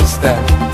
realize that